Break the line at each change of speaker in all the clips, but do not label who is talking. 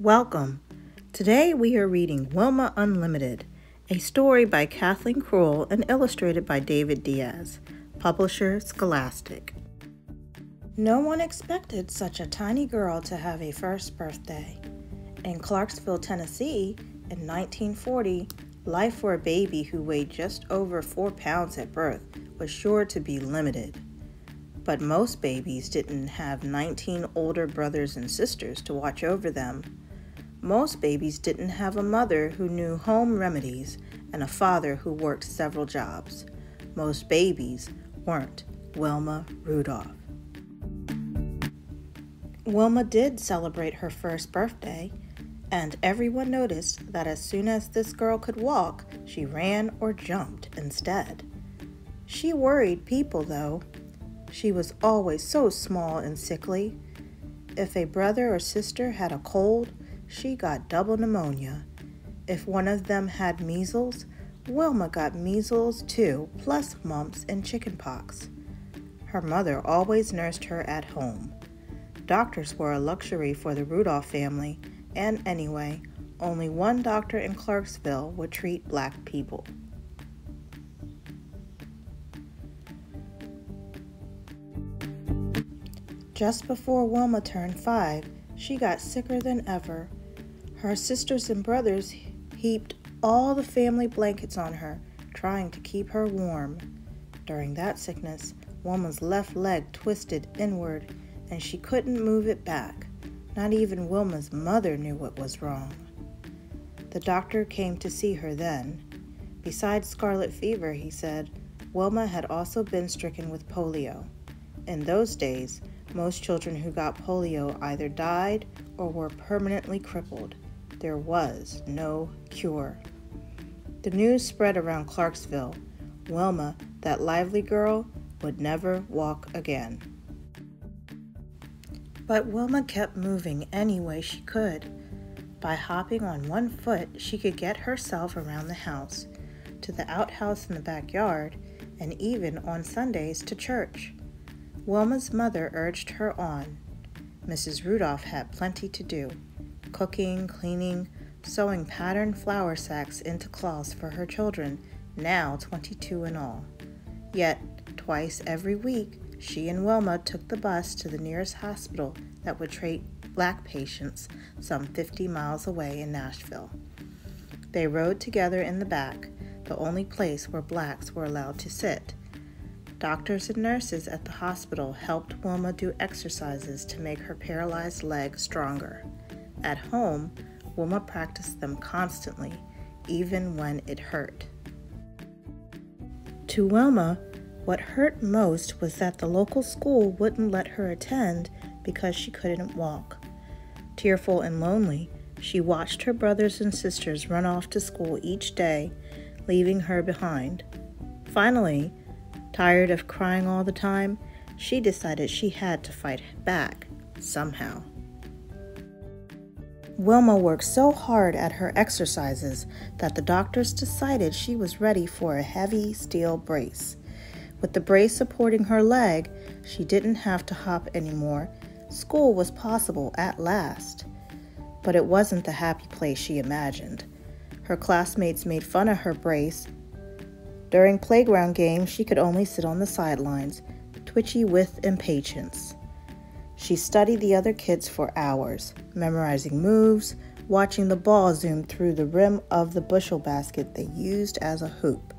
Welcome. Today we are reading Wilma Unlimited, a story by Kathleen Krull and illustrated by David Diaz, publisher Scholastic. No one expected such a tiny girl to have a first birthday. In Clarksville, Tennessee, in 1940, life for a baby who weighed just over four pounds at birth was sure to be limited. But most babies didn't have 19 older brothers and sisters to watch over them. Most babies didn't have a mother who knew home remedies and a father who worked several jobs. Most babies weren't Wilma Rudolph. Wilma did celebrate her first birthday, and everyone noticed that as soon as this girl could walk, she ran or jumped instead. She worried people, though. She was always so small and sickly. If a brother or sister had a cold, she got double pneumonia. If one of them had measles, Wilma got measles too, plus mumps and chickenpox. Her mother always nursed her at home. Doctors were a luxury for the Rudolph family, and anyway, only one doctor in Clarksville would treat black people. Just before Wilma turned five, she got sicker than ever. Her sisters and brothers heaped all the family blankets on her, trying to keep her warm. During that sickness, Wilma's left leg twisted inward and she couldn't move it back. Not even Wilma's mother knew what was wrong. The doctor came to see her then. Besides scarlet fever, he said, Wilma had also been stricken with polio. In those days, most children who got polio either died or were permanently crippled. There was no cure. The news spread around Clarksville. Wilma, that lively girl, would never walk again. But Wilma kept moving any way she could. By hopping on one foot, she could get herself around the house, to the outhouse in the backyard, and even on Sundays to church. Wilma's mother urged her on. Mrs. Rudolph had plenty to do cooking, cleaning, sewing patterned flour sacks into cloths for her children, now 22 in all. Yet, twice every week, she and Wilma took the bus to the nearest hospital that would treat black patients some 50 miles away in Nashville. They rode together in the back, the only place where blacks were allowed to sit. Doctors and nurses at the hospital helped Wilma do exercises to make her paralyzed leg stronger. At home, Wilma practiced them constantly, even when it hurt. To Wilma, what hurt most was that the local school wouldn't let her attend because she couldn't walk. Tearful and lonely, she watched her brothers and sisters run off to school each day, leaving her behind. Finally, Tired of crying all the time, she decided she had to fight back somehow. Wilma worked so hard at her exercises that the doctors decided she was ready for a heavy steel brace. With the brace supporting her leg, she didn't have to hop anymore. School was possible at last. But it wasn't the happy place she imagined. Her classmates made fun of her brace during playground games, she could only sit on the sidelines, twitchy with impatience. She studied the other kids for hours, memorizing moves, watching the ball zoom through the rim of the bushel basket they used as a hoop.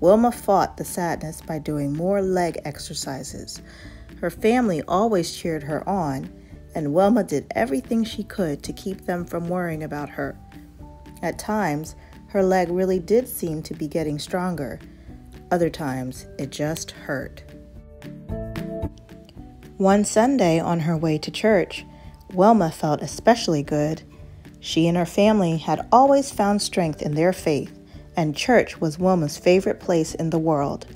Wilma fought the sadness by doing more leg exercises. Her family always cheered her on, and Wilma did everything she could to keep them from worrying about her. At times, her leg really did seem to be getting stronger. Other times, it just hurt. One Sunday on her way to church, Wilma felt especially good. She and her family had always found strength in their faith, and church was Wilma's favorite place in the world.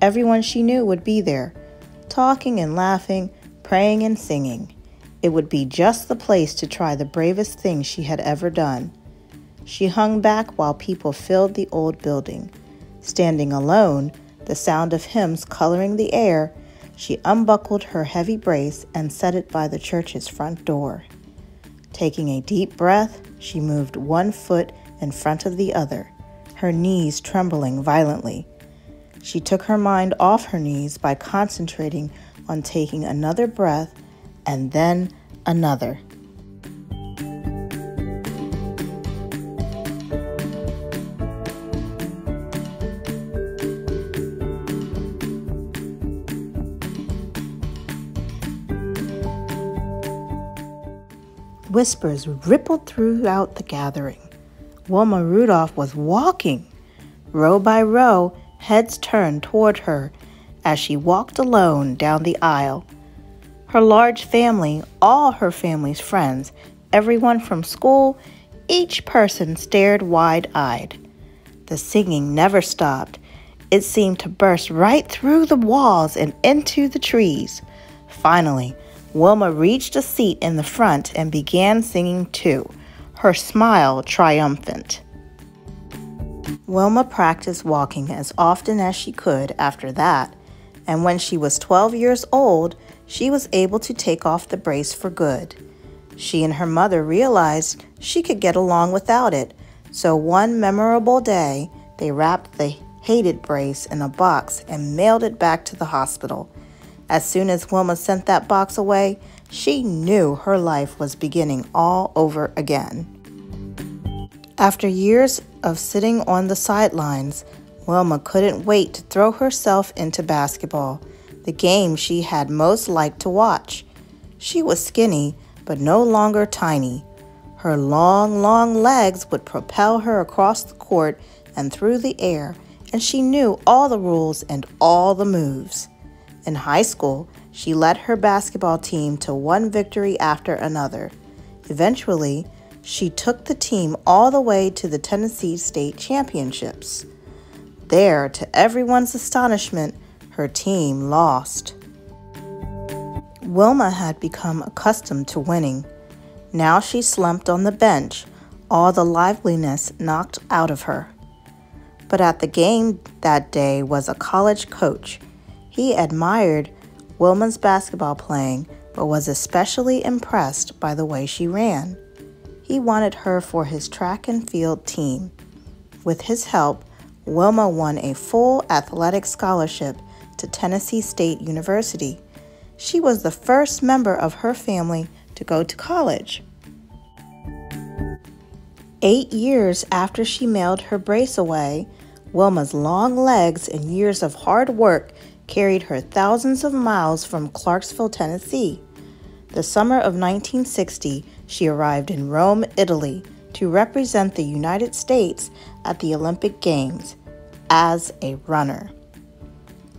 Everyone she knew would be there, talking and laughing, praying and singing. It would be just the place to try the bravest thing she had ever done she hung back while people filled the old building. Standing alone, the sound of hymns coloring the air, she unbuckled her heavy brace and set it by the church's front door. Taking a deep breath, she moved one foot in front of the other, her knees trembling violently. She took her mind off her knees by concentrating on taking another breath and then another. Whispers rippled throughout the gathering. Wilma Rudolph was walking. Row by row, heads turned toward her as she walked alone down the aisle. Her large family, all her family's friends, everyone from school, each person stared wide eyed. The singing never stopped. It seemed to burst right through the walls and into the trees. Finally, Wilma reached a seat in the front and began singing too, her smile triumphant. Wilma practiced walking as often as she could after that, and when she was 12 years old, she was able to take off the brace for good. She and her mother realized she could get along without it, so one memorable day, they wrapped the hated brace in a box and mailed it back to the hospital. As soon as Wilma sent that box away, she knew her life was beginning all over again. After years of sitting on the sidelines, Wilma couldn't wait to throw herself into basketball, the game she had most liked to watch. She was skinny, but no longer tiny. Her long, long legs would propel her across the court and through the air, and she knew all the rules and all the moves. In high school, she led her basketball team to one victory after another. Eventually, she took the team all the way to the Tennessee State Championships. There, to everyone's astonishment, her team lost. Wilma had become accustomed to winning. Now she slumped on the bench, all the liveliness knocked out of her. But at the game that day was a college coach he admired Wilma's basketball playing, but was especially impressed by the way she ran. He wanted her for his track and field team. With his help, Wilma won a full athletic scholarship to Tennessee State University. She was the first member of her family to go to college. Eight years after she mailed her brace away, Wilma's long legs and years of hard work carried her thousands of miles from Clarksville, Tennessee. The summer of 1960, she arrived in Rome, Italy, to represent the United States at the Olympic Games as a runner.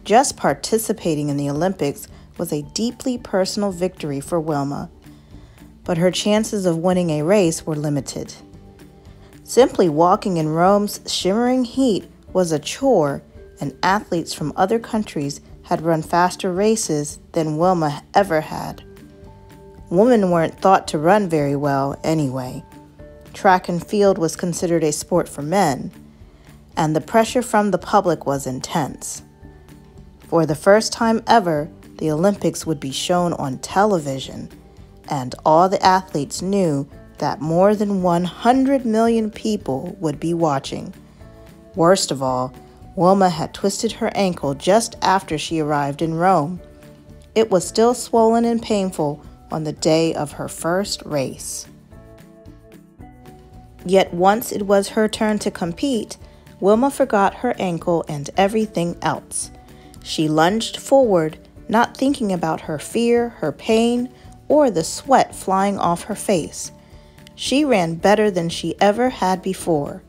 Just participating in the Olympics was a deeply personal victory for Wilma, but her chances of winning a race were limited. Simply walking in Rome's shimmering heat was a chore and athletes from other countries had run faster races than Wilma ever had. Women weren't thought to run very well anyway. Track and field was considered a sport for men, and the pressure from the public was intense. For the first time ever, the Olympics would be shown on television, and all the athletes knew that more than 100 million people would be watching. Worst of all, Wilma had twisted her ankle just after she arrived in Rome. It was still swollen and painful on the day of her first race. Yet once it was her turn to compete, Wilma forgot her ankle and everything else. She lunged forward, not thinking about her fear, her pain, or the sweat flying off her face. She ran better than she ever had before,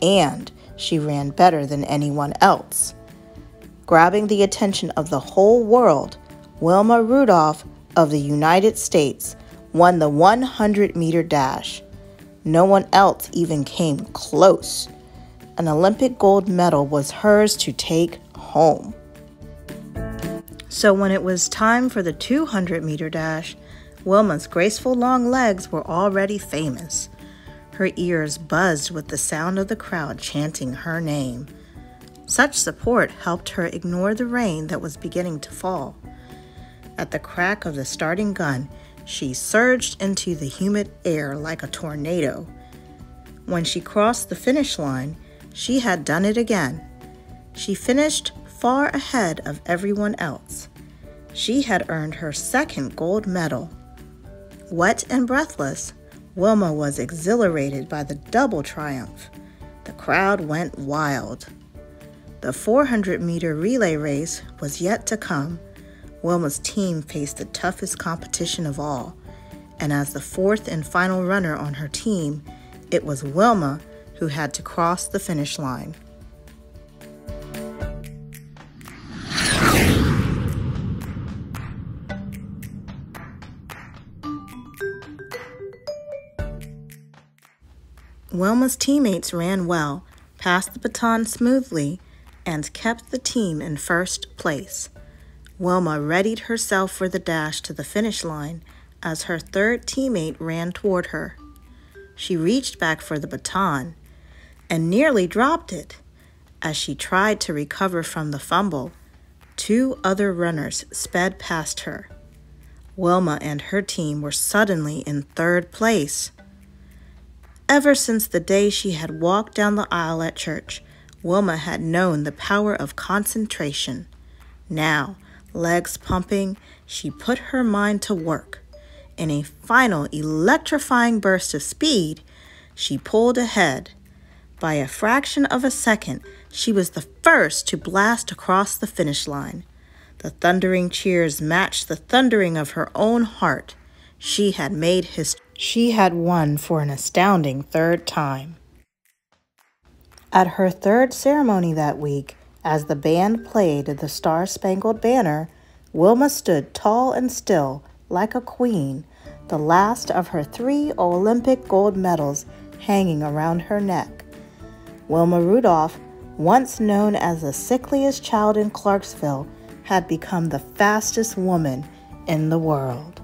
and she ran better than anyone else. Grabbing the attention of the whole world, Wilma Rudolph of the United States won the 100 meter dash. No one else even came close. An Olympic gold medal was hers to take home. So, when it was time for the 200 meter dash, Wilma's graceful long legs were already famous. Her ears buzzed with the sound of the crowd chanting her name. Such support helped her ignore the rain that was beginning to fall. At the crack of the starting gun, she surged into the humid air like a tornado. When she crossed the finish line, she had done it again. She finished far ahead of everyone else. She had earned her second gold medal. Wet and breathless, Wilma was exhilarated by the double triumph. The crowd went wild. The 400 meter relay race was yet to come. Wilma's team faced the toughest competition of all, and as the fourth and final runner on her team, it was Wilma who had to cross the finish line. Wilma's teammates ran well, passed the baton smoothly, and kept the team in first place. Wilma readied herself for the dash to the finish line as her third teammate ran toward her. She reached back for the baton and nearly dropped it. As she tried to recover from the fumble, two other runners sped past her. Wilma and her team were suddenly in third place. Ever since the day she had walked down the aisle at church, Wilma had known the power of concentration. Now, legs pumping, she put her mind to work. In a final electrifying burst of speed, she pulled ahead. By a fraction of a second, she was the first to blast across the finish line. The thundering cheers matched the thundering of her own heart. She had made history. She had won for an astounding third time. At her third ceremony that week, as the band played the Star Spangled Banner, Wilma stood tall and still, like a queen, the last of her three Olympic gold medals hanging around her neck. Wilma Rudolph, once known as the sickliest child in Clarksville, had become the fastest woman in the world.